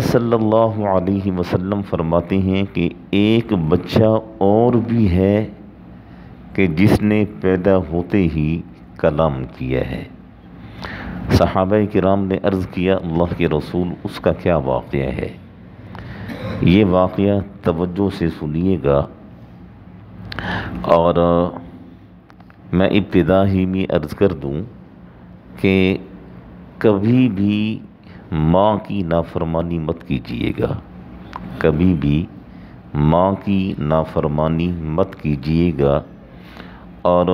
صلی اللہ علیہ وسلم فرماتے ہیں کہ ایک بچہ اور بھی ہے کہ جس نے پیدا ہوتے ہی کلام کیا ہے۔ صحابہ کرام نے عرض کیا، اللہ کے رسول، اس کا کیا واقعہ ہے؟ یہ واقعہ توجہ سے سنیے گا۔ اور میں ابتدا ہی میں عرض کر دوں کہ کبھی بھی ماں کی نافرمانی مت کیجیے گا۔ کبھی بھی ماں کی نافرمانی مت کیجیے گا۔ اور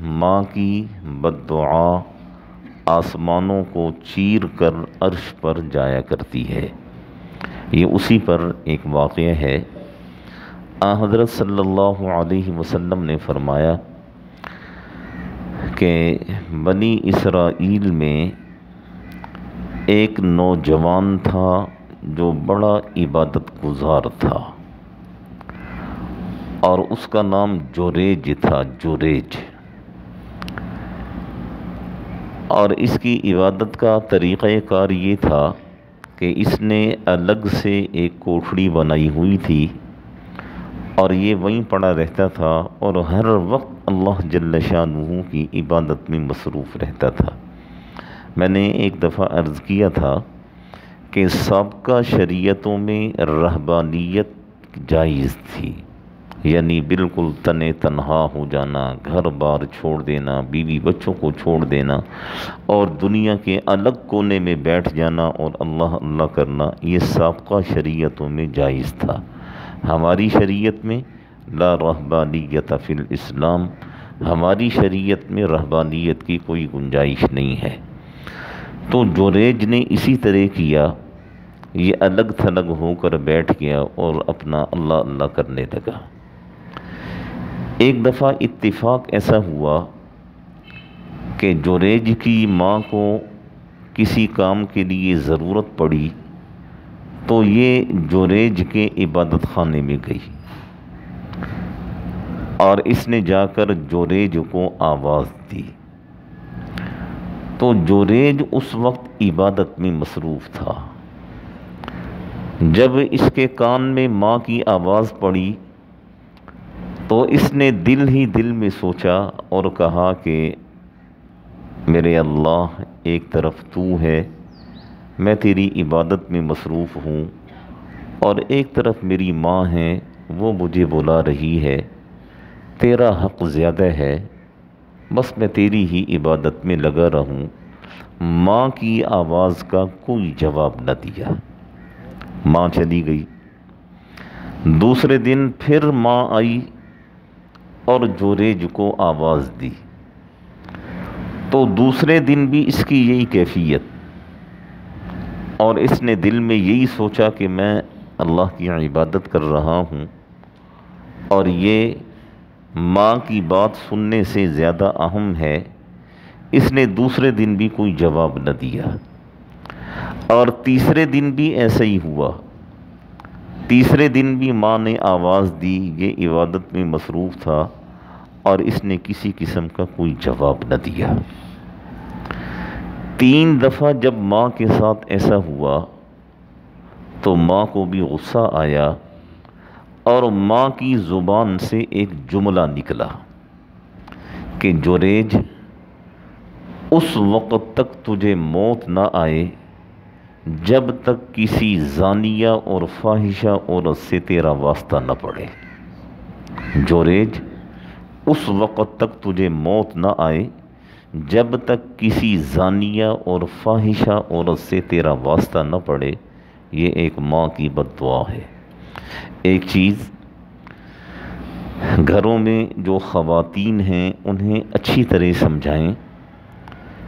ماں کی بد دعا آسمانوں کو چیر کر عرش پر جایا کرتی ہے۔ یہ اسی پر ایک واقعہ ہے۔ حضرت صلی اللہ علیہ وسلم نے فرمایا کہ بنی اسرائیل میں ایک نوجوان تھا جو بڑا عبادت گزار تھا اور اس کا نام جوریج تھا، جوریج۔ اور اس کی عبادت کا طریقہ کار یہ تھا کہ اس نے الگ سے ایک کوٹھڑی بنائی ہوئی تھی اور یہ وہیں پڑا رہتا تھا اور ہر وقت اللہ جل شاہ کی عبادت میں مصروف رہتا تھا۔ میں نے ایک دفعہ عرض کیا تھا کہ سابقہ شریعتوں میں رہبانیت جائز تھی یعنی بالکل تن تنہا ہو جانا، گھر بار چھوڑ دینا، بیوی بچوں کو چھوڑ دینا اور دنیا کے الگ کونے میں بیٹھ جانا اور اللہ اللہ کرنا، یہ سابقہ شریعتوں میں جائز تھا۔ ہماری شریعت میں لا رہبانیت فی الاسلام، ہماری شریعت میں رہبانیت کی کوئی گنجائش نہیں ہے۔ تو جوریج نے اسی طرح کیا، یہ الگ تھلگ ہو کر بیٹھ گیا اور اپنا اللہ اللہ کرنے لگا۔ ایک دفعہ اتفاق ایسا ہوا کہ جوریج کی ماں کو کسی کام کے لیے ضرورت پڑی تو یہ جوریج کے عبادت خانے میں گئی۔ اور اس نے جا کر جوریج کو آواز دی۔ تو جوریج اس وقت عبادت میں مصروف تھا۔ جب اس کے کان میں ماں کی آواز پڑی تو اس نے دل ہی دل میں سوچا اور کہا کہ میرے اللہ، ایک طرف تو ہے، میں تیری عبادت میں مصروف ہوں اور ایک طرف میری ماں ہے وہ مجھے بلا رہی ہے، تیرا حق زیادہ ہے۔ بس میں تیری ہی عبادت میں لگا رہوں۔ ماں کی آواز کا کوئی جواب نہ دیا۔ ماں چلی گئی۔ دوسرے دن پھر ماں آئی اور جوریج کو آواز دی۔ تو دوسرے دن بھی اس کی یہی کیفیت۔ اور اس نے دل میں یہی سوچا کہ میں اللہ کی عبادت کر رہا ہوں اور یہ ماں کی بات سننے سے زیادہ اہم ہے، اس نے دوسرے دن بھی کوئی جواب نہ دیا۔ اور تیسرے دن بھی ایسا ہی ہوا۔ تیسرے دن بھی ماں نے آواز دی، یہ عبادت میں مصروف تھا اور اس نے کسی قسم کا کوئی جواب نہ دیا۔ تین دفعہ جب ماں کے ساتھ ایسا ہوا تو ماں کو بھی غصہ آیا۔ اور ماں کی زبان سے ایک جملہ نکلا کہ جوریج، اس وقت تک تجھے موت نہ آئے، جب تک کسی زانیہ اور فاحشہ عورت سے تیرا واسطہ نہ پڑے۔ جوریج، اس وقت تک تجھے موت نہ آئے، جب تک کسی زانیہ اور فاحشہ عورت سے تیرا واسطہ نہ پڑے، یہ ایک ماں کی بد دعا ہے۔ ایک چیز، گھروں میں جو خواتین ہیں، انہیں اچھی طرح سمجھائیں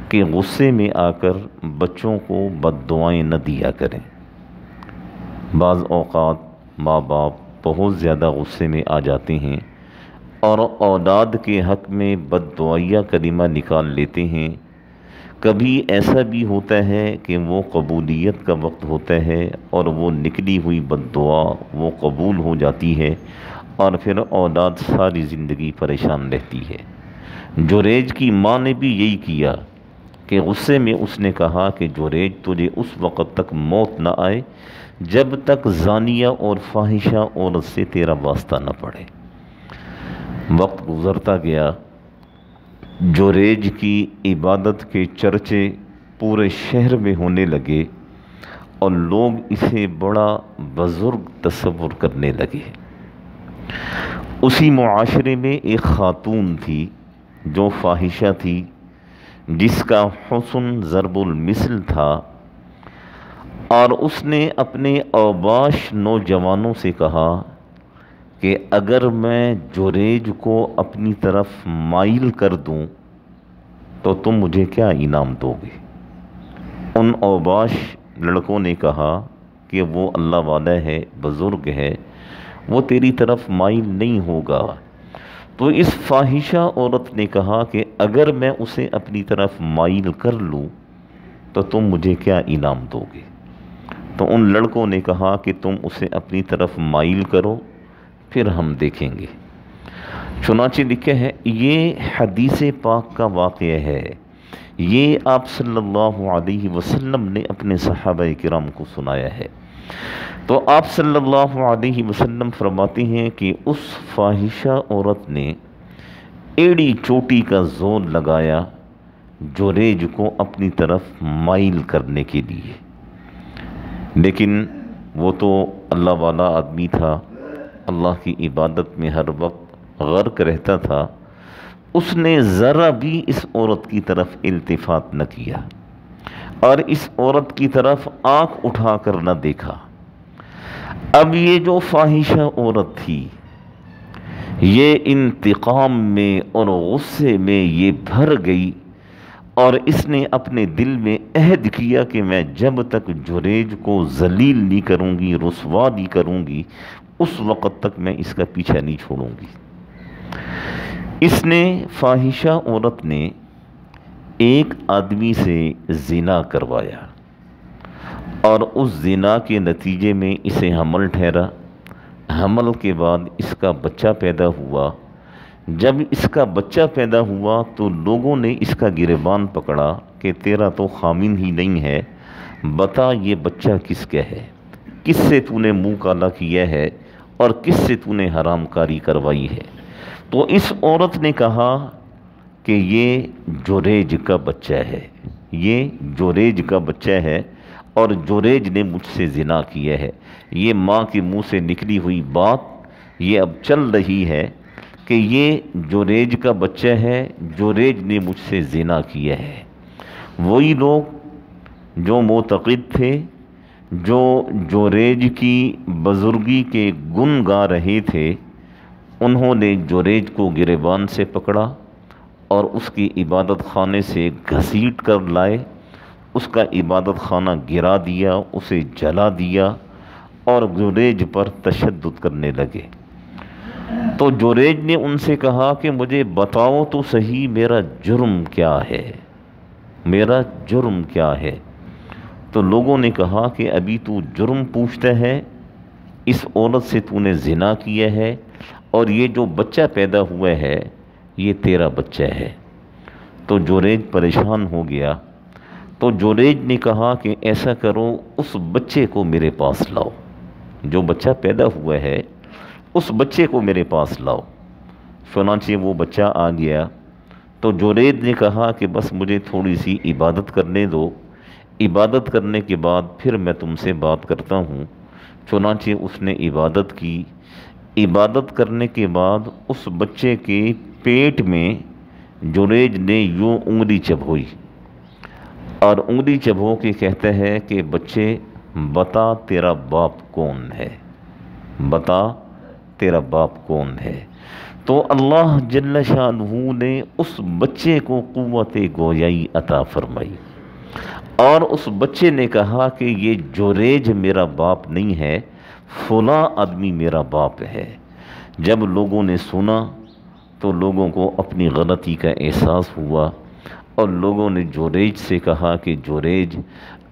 کہ غصے میں آ کر بچوں کو بد دعائیں نہ دیا کریں۔ بعض اوقات ماں باپ بہت زیادہ غصے میں آ جاتے ہیں اور اولاد کے حق میں بد دعائیہ کلمہ نکال لیتے ہیں۔ کبھی ایسا بھی ہوتا ہے کہ وہ قبولیت کا وقت ہوتا ہے اور وہ نکلی ہوئی بد دعا وہ قبول ہو جاتی ہے اور پھر اولاد ساری زندگی پریشان رہتی ہے۔ جوریج کی ماں نے بھی یہی کیا کہ غصے میں اس نے کہا کہ جوریج تجھے اس وقت تک موت نہ آئے جب تک زانیہ اور فاحشہ عورت سے تیرا واسطہ نہ پڑے۔ وقت گزرتا گیا۔ جوریج کی عبادت کے چرچے پورے شہر میں ہونے لگے اور لوگ اسے بڑا بزرگ تصور کرنے لگے۔ اسی معاشرے میں ایک خاتون تھی جو فاحشہ تھی، جس کا حسن ضرب المثل تھا اور اس نے اپنے اوباش نوجوانوں سے کہا کہ اگر میں جوریج کو اپنی طرف مائل کر دوں تو تم مجھے کیا انعام دو گے؟ ان اوباش لڑکوں نے کہا کہ وہ اللہ والا ہے، بزرگ ہے، وہ تیری طرف مائل نہیں ہوگا۔ تو اس فاحشہ عورت نے کہا کہ اگر میں اسے اپنی طرف مائل کر لوں تو تم مجھے کیا انعام دو گے؟ تو ان لڑکوں نے کہا کہ تم اسے اپنی طرف مائل کرو پھر ہم دیکھیں گے۔ چنانچہ لکھے ہے یہ حدیث پاک کا واقعہ ہے۔ یہ آپ صلی اللہ علیہ وسلم نے اپنے صحابہ کرام کو سنایا ہے۔ تو آپ صلی اللہ علیہ وسلم فرماتے ہیں کہ اس فاحشہ عورت نے ایڑی چوٹی کا زور لگایا جوریج کو اپنی طرف مائل کرنے کے لیے۔ لیکن وہ تو اللہ والا آدمی تھا۔ اللہ کی عبادت میں ہر وقت غرق رہتا تھا، اس نے ذرا بھی اس عورت کی طرف التفات نہ کیا اور اس عورت کی طرف آنکھ اٹھا کر نہ دیکھا۔ اب یہ جو فاحشہ عورت تھی، یہ انتقام میں اور غصے میں یہ بھر گئی اور اس نے اپنے دل میں عہد کیا کہ میں جب تک جریج کو ذلیل نہیں کروں گی، رسوا نہیں کروں گی اس وقت تک میں اس کا پیچھا نہیں چھوڑوں گی۔ اس نے فاحشہ عورت نے ایک آدمی سے زنا کروایا اور اس زنا کے نتیجے میں اسے حمل ٹھہرا۔ حمل کے بعد اس کا بچہ پیدا ہوا۔ جب اس کا بچہ پیدا ہوا تو لوگوں نے اس کا گربان پکڑا کہ تیرا تو خامن ہی نہیں ہے۔ بتا یہ بچہ کس کا ہے؟ کس سے تو نے منہ کالا کیا ہے؟ اور کس سے تو نے حرام کاری کروائی ہے؟ تو اس عورت نے کہا کہ یہ جوریج کا بچہ ہے، یہ جوریج کا بچہ ہے اور جوریج نے مجھ سے زنا کیا ہے۔ یہ ماں کے منہ سے نکلی ہوئی بات یہ اب چل رہی ہے کہ یہ جوریج کا بچہ ہے، جوریج نے مجھ سے زنا کیا ہے۔ وہی لوگ جو معتقد تھے جو جوریج کی بزرگی کے گن گا رہے تھے، انہوں نے جوریج کو گریبان سے پکڑا اور اس کی عبادت خانے سے گھسیٹ کر لائے۔ اس کا عبادت خانہ گرا دیا، اسے جلا دیا اور جوریج پر تشدد کرنے لگے۔ تو جوریج نے ان سے کہا کہ مجھے بتاؤ تو صحیح میرا جرم کیا ہے، میرا جرم کیا ہے۔ تو لوگوں نے کہا کہ ابھی تو جرم پوچھتا ہے، اس عورت سے تو نے زنا کیا ہے اور یہ جو بچہ پیدا ہوا ہے، یہ تیرا بچہ ہے۔ تو جوریج پریشان ہو گیا۔ تو جوریج نے کہا کہ ایسا کرو، اس بچے کو میرے پاس لاؤ۔ جو بچہ پیدا ہوا ہے، اس بچے کو میرے پاس لاؤ۔ چنانچہ وہ بچہ آ گیا۔ تو جوریج نے کہا کہ بس مجھے تھوڑی سی عبادت کرنے دو۔ عبادت کرنے کے بعد پھر میں تم سے بات کرتا ہوں۔ چنانچہ اس نے عبادت کی۔ عبادت کرنے کے بعد اس بچے کے پیٹ میں جوریج نے یوں انگلی چبھوئی۔ اور انگلی چبھو کے کہتے ہیں کہ بچے، بتا تیرا باپ کون ہے۔ بتا تیرا باپ کون ہے۔ تو اللہ جل شاہ نے اس بچے کو قوت گویائی عطا فرمائی۔ اور اس بچے نے کہا کہ یہ جوریج میرا باپ نہیں ہے، فلاں آدمی میرا باپ ہے۔ جب لوگوں نے سنا تو لوگوں کو اپنی غلطی کا احساس ہوا اور لوگوں نے جوریج سے کہا کہ جوریج،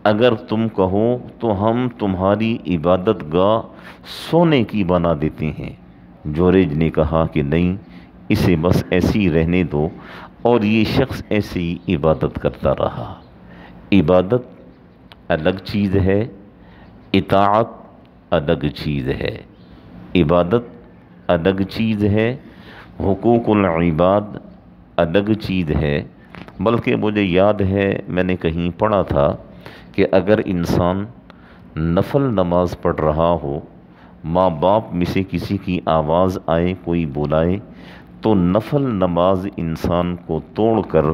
اگر تم کہو تو ہم تمہاری عبادت گاہ سونے کی بنا دیتے ہیں۔ جوریج نے کہا کہ نہیں، اسے بس ایسی رہنے دو اور یہ شخص ایسی عبادت کرتا رہا۔ عبادت الگ چیز ہے، اطاعت الگ چیز ہے۔ عبادت الگ چیز ہے، حقوق العباد الگ چیز ہے۔ بلکہ مجھے یاد ہے، میں نے کہیں پڑھا تھا کہ اگر انسان نفل نماز پڑھ رہا ہو، ماں باپ میں سے کسی کی آواز آئے، کوئی بلائے، تو نفل نماز انسان کو توڑ کر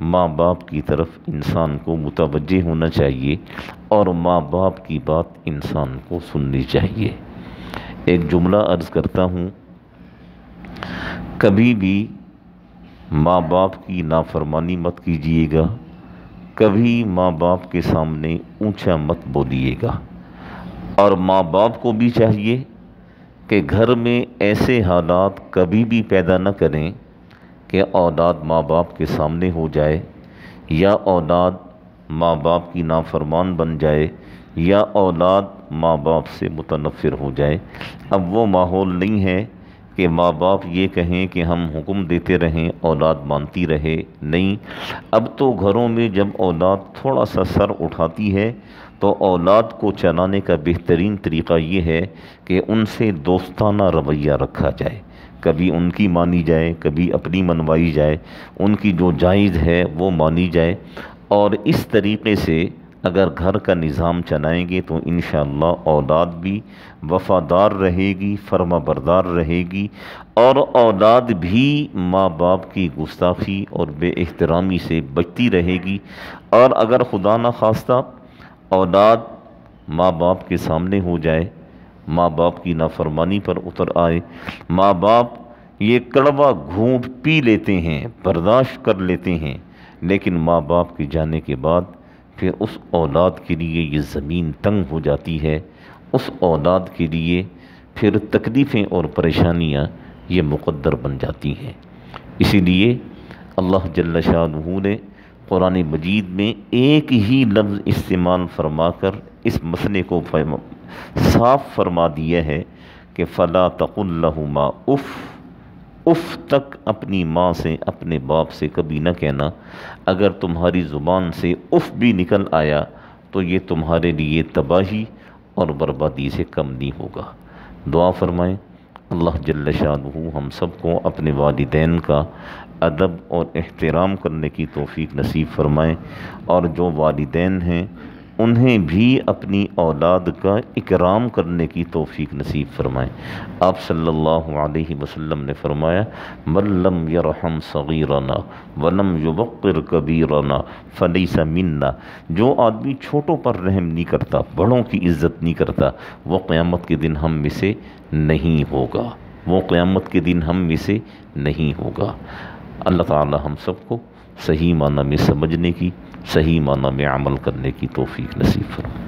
ماں باپ کی طرف انسان کو متوجہ ہونا چاہیے اور ماں باپ کی بات انسان کو سننی چاہیے۔ ایک جملہ عرض کرتا ہوں، کبھی بھی ماں باپ کی نافرمانی مت کیجیے گا، کبھی ماں باپ کے سامنے اونچا مت بولیے گا۔ اور ماں باپ کو بھی چاہیے کہ گھر میں ایسے حالات کبھی بھی پیدا نہ کریں کہ اولاد ماں باپ کے سامنے ہو جائے، یا اولاد ماں باپ کی نافرمان بن جائے، یا اولاد ماں باپ سے متنفر ہو جائے۔ اب وہ ماحول نہیں ہے کہ ماں باپ یہ کہیں کہ ہم حکم دیتے رہیں، اولاد مانتی رہے، نہیں۔ اب تو گھروں میں جب اولاد تھوڑا سا سر اٹھاتی ہے، تو اولاد کو چلانے کا بہترین طریقہ یہ ہے کہ ان سے دوستانہ رویہ رکھا جائے۔ کبھی ان کی مانی جائے، کبھی اپنی منوائی جائے، ان کی جو جائز ہے وہ مانی جائے۔ اور اس طریقے سے اگر گھر کا نظام چلائیں گے تو انشاءاللہ اولاد بھی وفادار رہے گی، فرما بردار رہے گی۔ اور اولاد بھی ماں باپ کی گستاخی اور بے احترامی سے بچتی رہے گی۔ اور اگر خدا نہ خواستہ اولاد ماں باپ کے سامنے ہو جائے ماں باپ کی نافرمانی پر اتر آئے۔ ماں باپ یہ کڑوا گھونٹ پی لیتے ہیں، برداشت کر لیتے ہیں۔ لیکن ماں باپ کے جانے کے بعد پھر اس اولاد کے لیے یہ زمین تنگ ہو جاتی ہے۔ اس اولاد کے لیے پھر تکلیفیں اور پریشانیاں یہ مقدر بن جاتی ہیں۔ اسی لیے اللہ جل شاہ نے قرآن مجید میں ایک ہی لفظ استعمال فرما کر اس مسئلے کو صاف فرما دیا ہے کہ فلا تق الما اف اف تک اپنی ماں سے، اپنے باپ سے کبھی نہ کہنا۔ اگر تمہاری زبان سے اف بھی نکل آیا تو یہ تمہارے لیے تباہی اور بربادی سے کم نہیں ہوگا۔ دعا فرمائیں۔ اللہ جل شاہ ہم سب کو اپنے والدین کا ادب اور احترام کرنے کی توفیق نصیب فرمائیں اور جو والدین ہیں انہیں بھی اپنی اولاد کا اکرام کرنے کی توفیق نصیب فرمائیں آپ صلی اللہ علیہ وسلم نے فرمایا ملم یرحم صغیرنا ولم یبقر کبیرنا فلیس منا۔ جو آدمی چھوٹوں پر رحم نہیں کرتا، بڑوں کی عزت نہیں کرتا، وہ قیامت کے دن ہم میں سے نہیں ہوگا۔ وہ قیامت کے دن ہم میں سے نہیں ہوگا۔ اللہ تعالی ہم سب کو صحیح معنی میں سمجھنے کی صحیح معنی میں عمل کرنے کی توفیق نصیب فرمائے